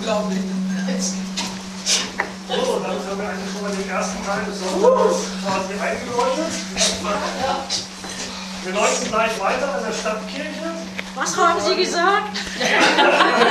unglaublich. So, und damit haben wir eigentlich schon mal den ersten Teil des Sonntags quasi eingeläutet. Wir läuten gleich weiter in der Stadtkirche. Was haben Sie gesagt?